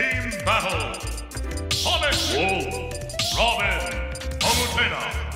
Team battle. Sonic Wolf. Robin. Palutena.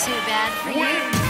Too bad for you.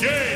Game.